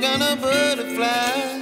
Kind butterfly.